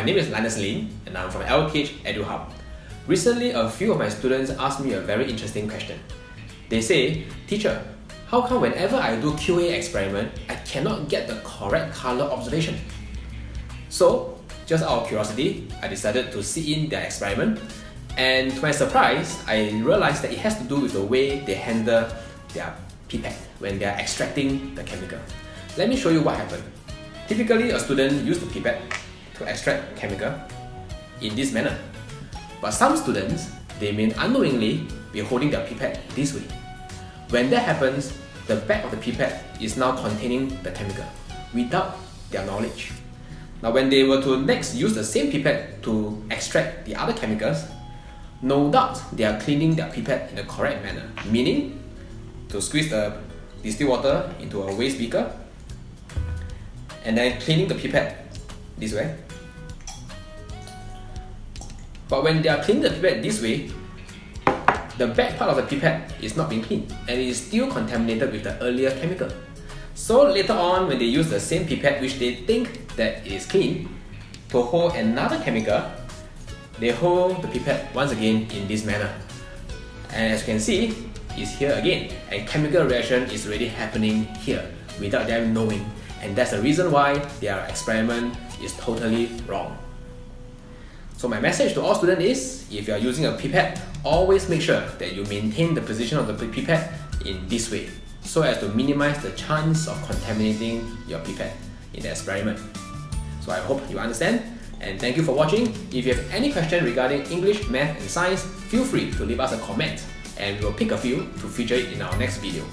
name is Linus Lin and I'm from LTH EduHub. Recently, a few of my students asked me a very interesting question. They say, Teacher, how come whenever I do QA experiment, I cannot get the correct color observation? So, just out of curiosity, I decided to see in their experiment and to my surprise, I realized that it has to do with the way they handle their pipette when they are extracting the chemical. Let me show you what happened. Typically, a student used the pipette to extract chemical in this manner. But some students, they may unknowingly be holding their pipette this way. When that happens, the back of the pipette is now containing the chemical without their knowledge. Now when they were to next use the same pipette to extract the other chemicals, no doubt they are cleaning their pipette in the correct manner, meaning to squeeze the distilled water into a waste beaker and then cleaning the pipette this way. But when they are cleaning the pipette this way, the back part of the pipette is not being cleaned and it is still contaminated with the earlier chemical. So later on, when they use the same pipette which they think that is clean to hold another chemical, they hold the pipette once again in this manner. And as you can see, it's here again. A chemical reaction is already happening here without them knowing. And that's the reason why their experiment is totally wrong. So my message to all students is, if you are using a pipette, always make sure that you maintain the position of the pipette in this way, so as to minimize the chance of contaminating your pipette in the experiment. So I hope you understand and thank you for watching. If you have any question regarding English, Math and Science, feel free to leave us a comment and we will pick a few to feature it in our next video.